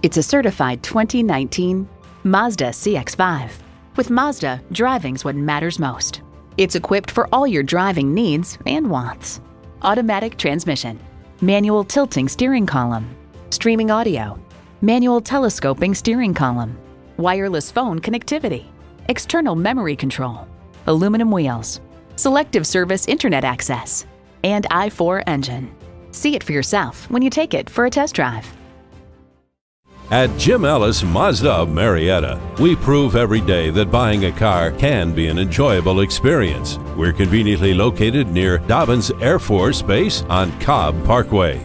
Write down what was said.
It's a certified 2019 Mazda CX-5. With Mazda, driving's what matters most. It's equipped for all your driving needs and wants. Automatic transmission, manual tilting steering column, streaming audio, manual telescoping steering column, wireless phone connectivity, external memory control, aluminum wheels, selective service internet access, and i4 engine. See it for yourself when you take it for a test drive. At Jim Ellis Mazda of Marietta, we prove every day that buying a car can be an enjoyable experience. We're conveniently located near Dobbins Air Force Base on Cobb Parkway.